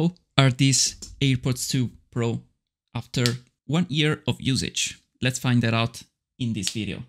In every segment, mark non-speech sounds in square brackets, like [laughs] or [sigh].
how are these AirPods 2 Pro after one year of usage? Let's find that out in this video.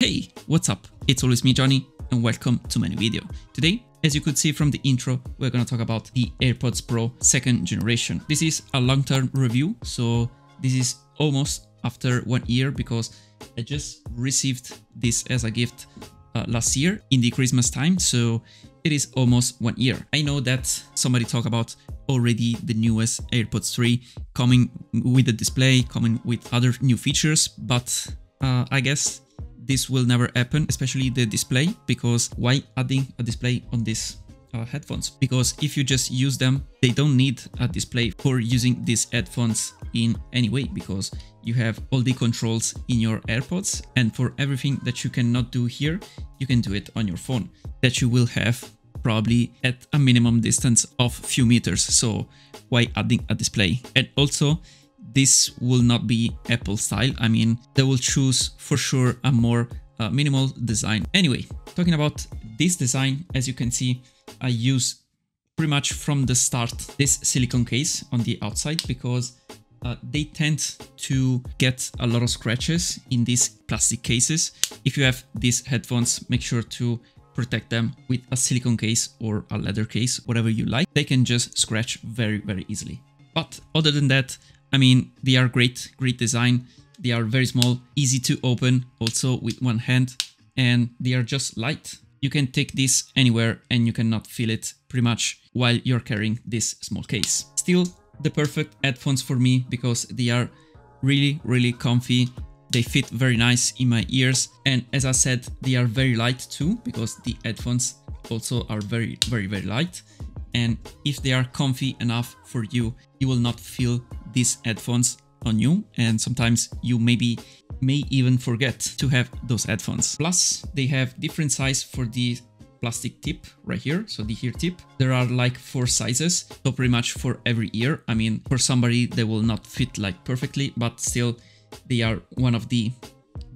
Hey, what's up? It's always me, Johnny, and welcome to my new video. Today, as you could see from the intro, we're gonna talk about the AirPods Pro second generation. This is a long-term review, so this is almost after one year because I just received this as a gift uh, last year in the Christmas time, so it is almost one year. I know that somebody talked about already the newest AirPods 3 coming with the display, coming with other new features, but uh, I guess this will never happen, especially the display, because why adding a display on this uh, headphones because if you just use them they don't need a display for using these headphones in any way because you have all the controls in your AirPods and for everything that you cannot do here you can do it on your phone that you will have probably at a minimum distance of few meters. So why adding a display? And also this will not be Apple style. I mean they will choose for sure a more uh, minimal design. Anyway talking about this design as you can see I use pretty much from the start this silicone case on the outside because uh, they tend to get a lot of scratches in these plastic cases. If you have these headphones, make sure to protect them with a silicone case or a leather case, whatever you like. They can just scratch very, very easily. But other than that, I mean, they are great, great design. They are very small, easy to open also with one hand, and they are just light you can take this anywhere and you cannot feel it pretty much while you're carrying this small case. Still the perfect headphones for me because they are really, really comfy. They fit very nice in my ears. And as I said, they are very light too because the headphones also are very, very, very light. And if they are comfy enough for you, you will not feel these headphones on you and sometimes you maybe may even forget to have those headphones. Plus, they have different size for the plastic tip right here, so the ear tip. There are like four sizes, so pretty much for every ear. I mean, for somebody they will not fit like perfectly, but still they are one of the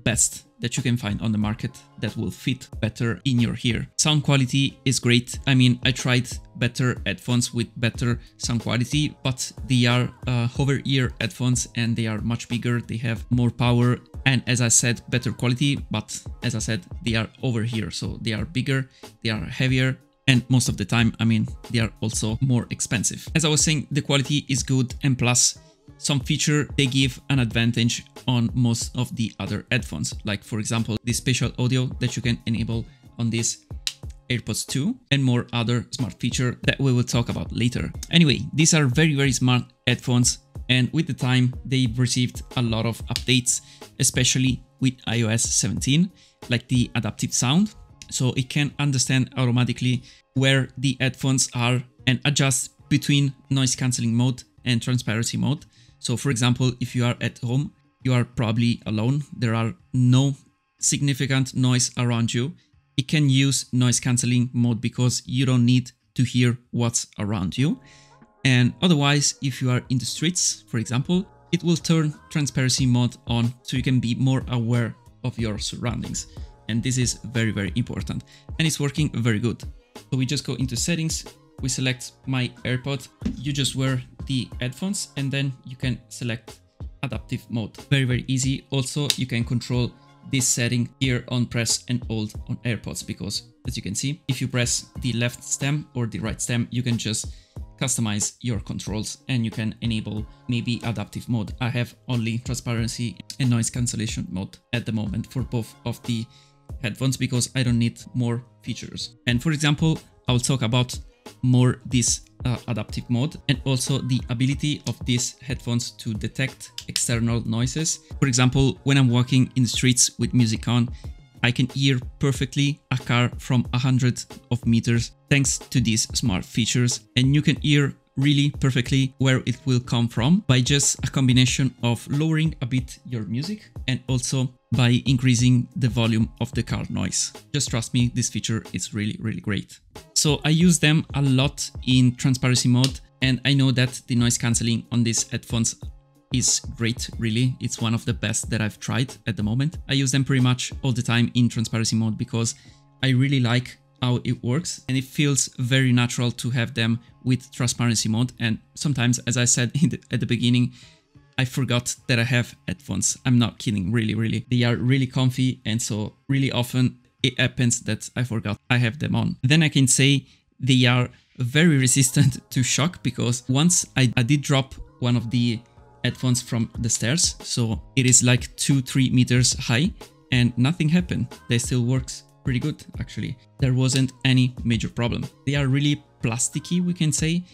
best that you can find on the market that will fit better in your ear. Sound quality is great. I mean, I tried better headphones with better sound quality, but they are uh, over ear headphones and they are much bigger. They have more power and as I said, better quality, but as I said, they are over ear. So they are bigger, they are heavier, and most of the time, I mean, they are also more expensive. As I was saying, the quality is good and plus some feature they give an advantage on most of the other headphones. Like for example the spatial audio that you can enable on this AirPods 2 and more other smart feature that we will talk about later. Anyway, these are very very smart headphones and with the time they've received a lot of updates especially with iOS 17 like the adaptive sound. So it can understand automatically where the headphones are and adjust between noise cancelling mode and transparency mode so for example, if you are at home, you are probably alone. There are no significant noise around you. It can use noise cancelling mode because you don't need to hear what's around you. And otherwise, if you are in the streets, for example, it will turn transparency mode on so you can be more aware of your surroundings. And this is very, very important. And it's working very good. So we just go into settings, we select my AirPod, you just wear the headphones and then you can select adaptive mode. Very, very easy. Also, you can control this setting here on press and hold on AirPods because as you can see, if you press the left stem or the right stem, you can just customize your controls and you can enable maybe adaptive mode. I have only transparency and noise cancellation mode at the moment for both of the headphones because I don't need more features. And for example, I will talk about more this uh, adaptive mode and also the ability of these headphones to detect external noises. For example, when I'm walking in the streets with music on, I can hear perfectly a car from a hundred of meters thanks to these smart features and you can hear really perfectly where it will come from by just a combination of lowering a bit your music and also by increasing the volume of the car noise. Just trust me, this feature is really, really great. So I use them a lot in transparency mode and I know that the noise cancelling on these headphones is great, really. It's one of the best that I've tried at the moment. I use them pretty much all the time in transparency mode because I really like how it works and it feels very natural to have them with transparency mode and sometimes as I said [laughs] the, at the beginning I forgot that I have headphones. I'm not kidding, really, really. They are really comfy and so really often it happens that I forgot I have them on. Then I can say they are very resistant [laughs] to shock because once I, I did drop one of the headphones from the stairs, so it is like 2-3 meters high and nothing happened. They still works pretty good actually. There wasn't any major problem. They are really plasticky we can say,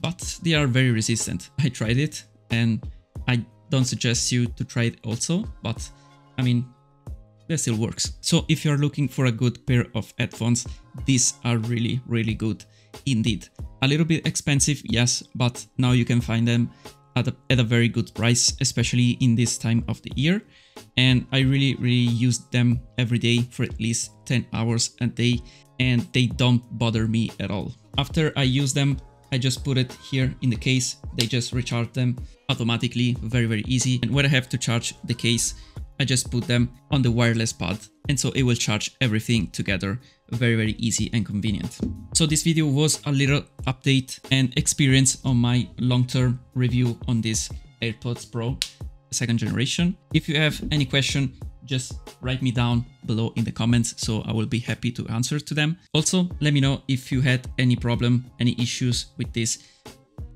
but they are very resistant. I tried it and I don't suggest you to try it also, but I mean, that still works. So if you're looking for a good pair of headphones, these are really, really good indeed. A little bit expensive, yes, but now you can find them at a, at a very good price, especially in this time of the year. And I really, really use them every day for at least 10 hours a day and they don't bother me at all. After I use them, I just put it here in the case. They just recharge them automatically, very, very easy. And when I have to charge the case, I just put them on the wireless pad and so it will charge everything together very very easy and convenient. So this video was a little update and experience on my long-term review on this AirPods Pro second generation. If you have any question, just write me down below in the comments so I will be happy to answer to them. Also, let me know if you had any problem, any issues with this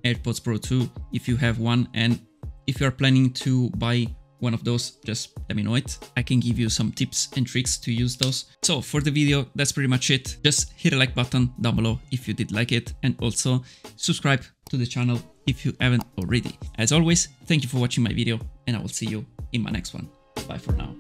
AirPods Pro 2, if you have one and if you are planning to buy one of those, just let me know it. I can give you some tips and tricks to use those. So for the video, that's pretty much it. Just hit a like button down below if you did like it and also subscribe to the channel if you haven't already. As always, thank you for watching my video and I will see you in my next one. Bye for now.